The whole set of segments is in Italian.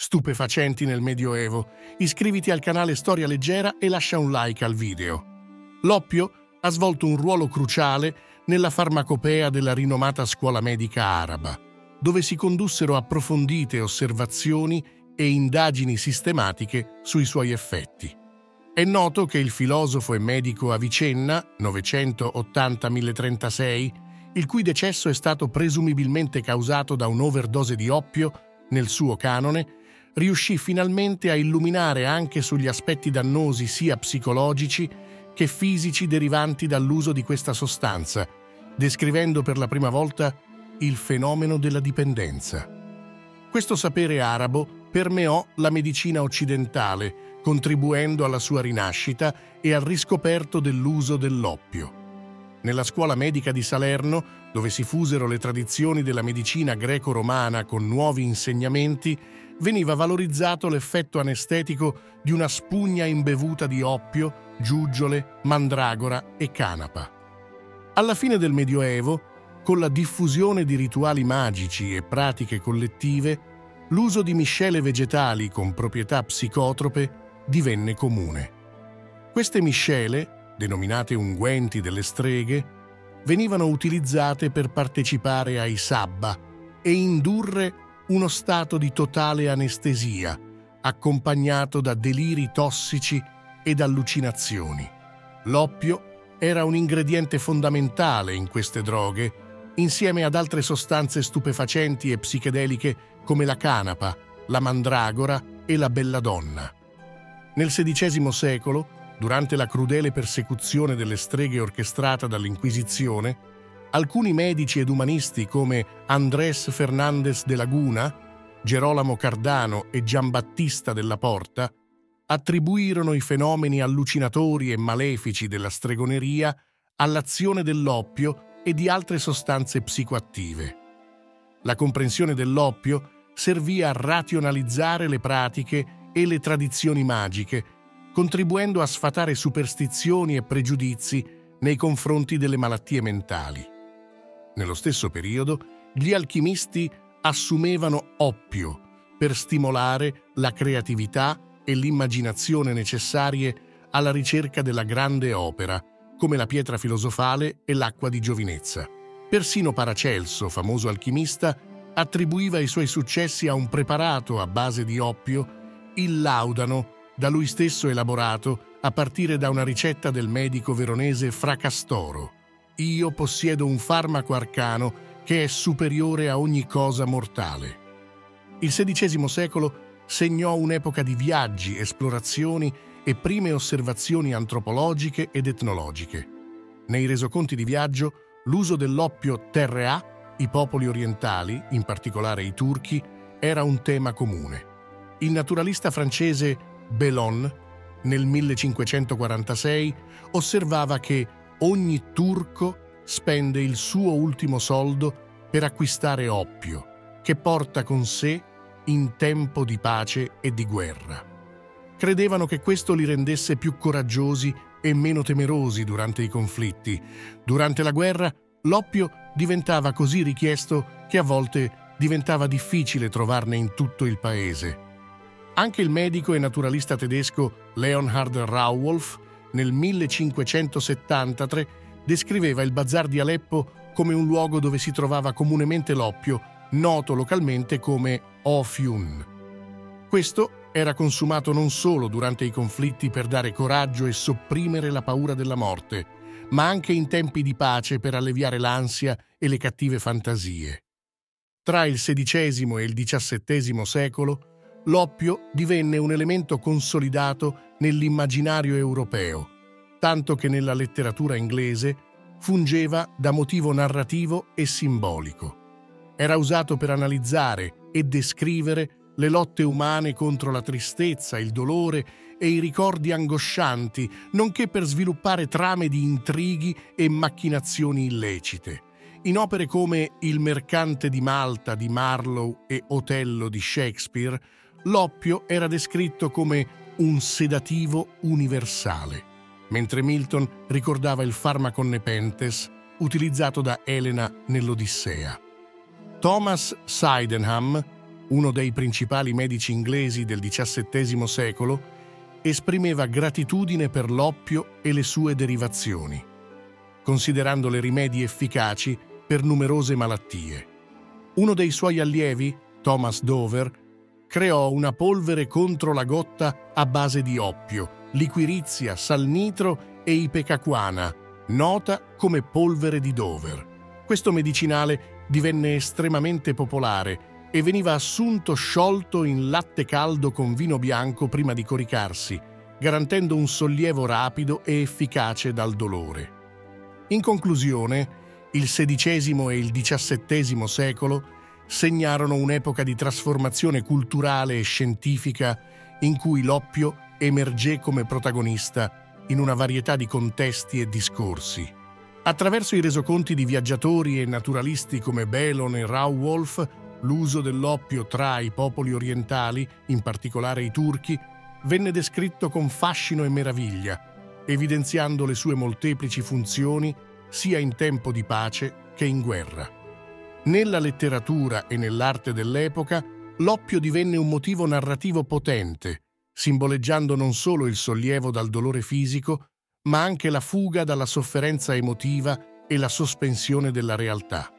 stupefacenti nel Medioevo. Iscriviti al canale Storia Leggera e lascia un like al video. L'oppio ha svolto un ruolo cruciale nella farmacopea della rinomata scuola medica araba, dove si condussero approfondite osservazioni e indagini sistematiche sui suoi effetti. È noto che il filosofo e medico Avicenna, 980-1036, il cui decesso è stato presumibilmente causato da un'overdose di oppio, nel suo canone, riuscì finalmente a illuminare anche sugli aspetti dannosi sia psicologici che fisici derivanti dall'uso di questa sostanza, descrivendo per la prima volta il fenomeno della dipendenza. Questo sapere arabo permeò la medicina occidentale, contribuendo alla sua rinascita e al riscoperto dell'uso dell'oppio. Nella scuola medica di Salerno, dove si fusero le tradizioni della medicina greco-romana con nuovi insegnamenti, veniva valorizzato l'effetto anestetico di una spugna imbevuta di oppio, giuggiole, mandragora e canapa. Alla fine del Medioevo, con la diffusione di rituali magici e pratiche collettive, l'uso di miscele vegetali con proprietà psicotrope divenne comune. Queste miscele, denominate unguenti delle streghe, venivano utilizzate per partecipare ai sabba e indurre uno stato di totale anestesia, accompagnato da deliri tossici ed allucinazioni. L'oppio era un ingrediente fondamentale in queste droghe, insieme ad altre sostanze stupefacenti e psichedeliche come la canapa, la mandragora e la belladonna. Nel XVI secolo, durante la crudele persecuzione delle streghe orchestrata dall'Inquisizione, alcuni medici ed umanisti come Andrés Fernández de Laguna, Gerolamo Cardano e Giambattista della Porta attribuirono i fenomeni allucinatori e malefici della stregoneria all'azione dell'oppio e di altre sostanze psicoattive. La comprensione dell'oppio servì a razionalizzare le pratiche e le tradizioni magiche, contribuendo a sfatare superstizioni e pregiudizi nei confronti delle malattie mentali. Nello stesso periodo, gli alchimisti assumevano oppio per stimolare la creatività e l'immaginazione necessarie alla ricerca della grande opera, come la pietra filosofale e l'acqua di giovinezza. Persino Paracelso, famoso alchimista, attribuiva i suoi successi a un preparato a base di oppio, il laudano, da lui stesso elaborato a partire da una ricetta del medico veronese Fra Castoro. Io possiedo un farmaco arcano che è superiore a ogni cosa mortale. Il XVI secolo segnò un'epoca di viaggi, esplorazioni e prime osservazioni antropologiche ed etnologiche. Nei resoconti di viaggio, l'uso dell'oppio terre A, i popoli orientali, in particolare i turchi, era un tema comune. Il naturalista francese Bellon, nel 1546, osservava che ogni turco spende il suo ultimo soldo per acquistare oppio, che porta con sé in tempo di pace e di guerra. Credevano che questo li rendesse più coraggiosi e meno temerosi durante i conflitti. Durante la guerra, l'oppio diventava così richiesto che a volte diventava difficile trovarne in tutto il paese. Anche il medico e naturalista tedesco Leonhard Rauwolf nel 1573 descriveva il bazar di Aleppo come un luogo dove si trovava comunemente l'oppio, noto localmente come Ofiun. Questo era consumato non solo durante i conflitti per dare coraggio e sopprimere la paura della morte, ma anche in tempi di pace per alleviare l'ansia e le cattive fantasie. Tra il XVI e il XVII secolo, l'oppio divenne un elemento consolidato nell'immaginario europeo, tanto che nella letteratura inglese fungeva da motivo narrativo e simbolico. Era usato per analizzare e descrivere le lotte umane contro la tristezza, il dolore e i ricordi angoscianti, nonché per sviluppare trame di intrighi e macchinazioni illecite. In opere come Il mercante di Malta di Marlowe e Otello di Shakespeare, l'oppio era descritto come un sedativo universale, mentre Milton ricordava il farmaco Nepenthes utilizzato da Elena nell'Odissea. Thomas Sydenham, uno dei principali medici inglesi del XVII secolo, esprimeva gratitudine per l'oppio e le sue derivazioni, considerandole rimedi efficaci per numerose malattie. Uno dei suoi allievi, Thomas Dover, creò una polvere contro la gotta a base di oppio, liquirizia, salnitro e ipecacuana, nota come polvere di Dover. Questo medicinale divenne estremamente popolare e veniva assunto sciolto in latte caldo con vino bianco prima di coricarsi, garantendo un sollievo rapido e efficace dal dolore. In conclusione, il XVI e il XVII secolo segnarono un'epoca di trasformazione culturale e scientifica in cui l'oppio emergé come protagonista in una varietà di contesti e discorsi. Attraverso i resoconti di viaggiatori e naturalisti come Belon e Rauwolf, l'uso dell'oppio tra i popoli orientali, in particolare i turchi, venne descritto con fascino e meraviglia, evidenziando le sue molteplici funzioni sia in tempo di pace che in guerra. Nella letteratura e nell'arte dell'epoca, l'oppio divenne un motivo narrativo potente, simboleggiando non solo il sollievo dal dolore fisico, ma anche la fuga dalla sofferenza emotiva e la sospensione della realtà.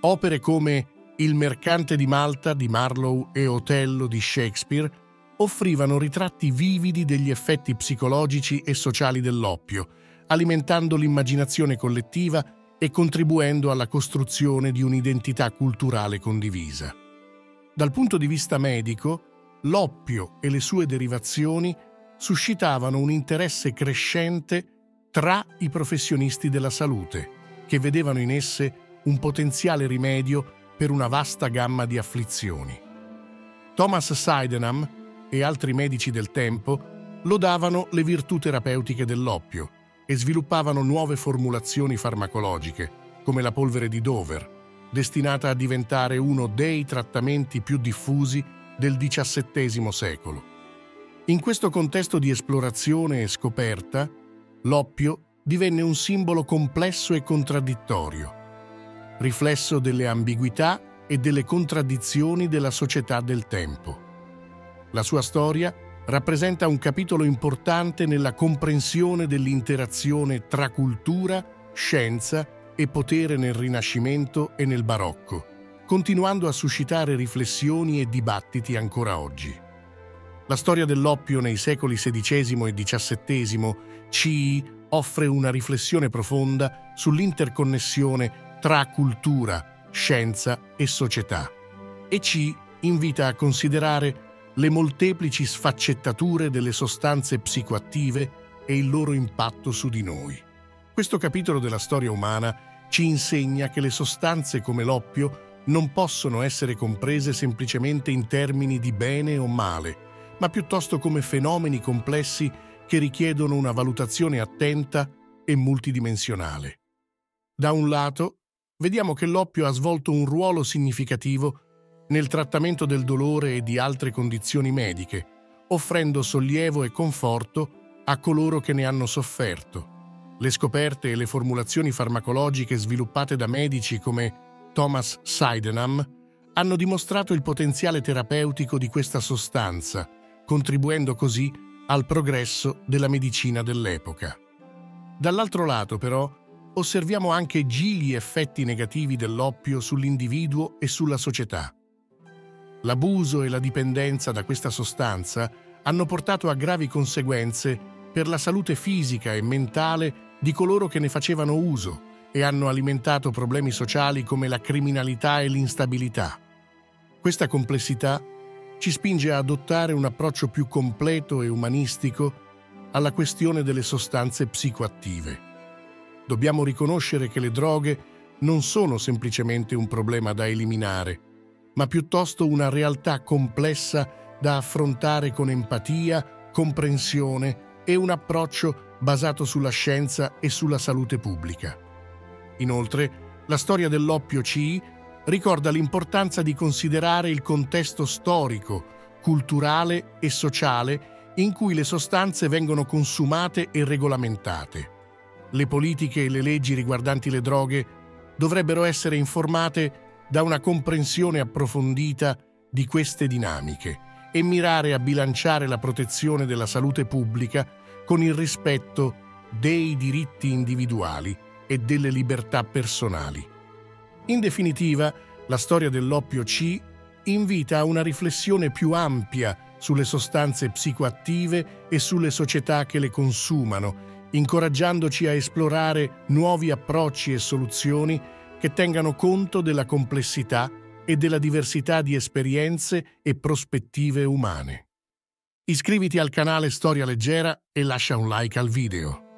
Opere come Il mercante di Malta di Marlowe e Otello di Shakespeare offrivano ritratti vividi degli effetti psicologici e sociali dell'oppio, alimentando l'immaginazione collettiva e contribuendo alla costruzione di un'identità culturale condivisa. Dal punto di vista medico, l'oppio e le sue derivazioni suscitavano un interesse crescente tra i professionisti della salute, che vedevano in esse un potenziale rimedio per una vasta gamma di afflizioni. Thomas Sydenham e altri medici del tempo lodavano le virtù terapeutiche dell'oppio e sviluppavano nuove formulazioni farmacologiche, come la polvere di Dover, destinata a diventare uno dei trattamenti più diffusi del XVII secolo. In questo contesto di esplorazione e scoperta, l'oppio divenne un simbolo complesso e contraddittorio, riflesso delle ambiguità e delle contraddizioni della società del tempo. La sua storia rappresenta un capitolo importante nella comprensione dell'interazione tra cultura, scienza e potere nel Rinascimento e nel Barocco, continuando a suscitare riflessioni e dibattiti ancora oggi. La storia dell'oppio nei secoli XVI e XVII ci offre una riflessione profonda sull'interconnessione tra cultura, scienza e società e ci invita a considerare le molteplici sfaccettature delle sostanze psicoattive e il loro impatto su di noi. Questo capitolo della storia umana ci insegna che le sostanze come l'oppio non possono essere comprese semplicemente in termini di bene o male, ma piuttosto come fenomeni complessi che richiedono una valutazione attenta e multidimensionale. Da un lato, vediamo che l'oppio ha svolto un ruolo significativo nel trattamento del dolore e di altre condizioni mediche, offrendo sollievo e conforto a coloro che ne hanno sofferto. Le scoperte e le formulazioni farmacologiche sviluppate da medici come Thomas Sydenham hanno dimostrato il potenziale terapeutico di questa sostanza, contribuendo così al progresso della medicina dell'epoca. Dall'altro lato, però, osserviamo anche gigli effetti negativi dell'oppio sull'individuo e sulla società. L'abuso e la dipendenza da questa sostanza hanno portato a gravi conseguenze per la salute fisica e mentale di coloro che ne facevano uso e hanno alimentato problemi sociali come la criminalità e l'instabilità. Questa complessità ci spinge a adottare un approccio più completo e umanistico alla questione delle sostanze psicoattive. Dobbiamo riconoscere che le droghe non sono semplicemente un problema da eliminare, ma piuttosto una realtà complessa da affrontare con empatia, comprensione e un approccio basato sulla scienza e sulla salute pubblica. Inoltre, la storia dell'oppio CI ricorda l'importanza di considerare il contesto storico, culturale e sociale in cui le sostanze vengono consumate e regolamentate. Le politiche e le leggi riguardanti le droghe dovrebbero essere informate da una comprensione approfondita di queste dinamiche e mirare a bilanciare la protezione della salute pubblica con il rispetto dei diritti individuali e delle libertà personali. In definitiva, la storia dell'oppio C invita a una riflessione più ampia sulle sostanze psicoattive e sulle società che le consumano, incoraggiandoci a esplorare nuovi approcci e soluzioni che tengano conto della complessità e della diversità di esperienze e prospettive umane. Iscriviti al canale Storia Leggera e lascia un like al video.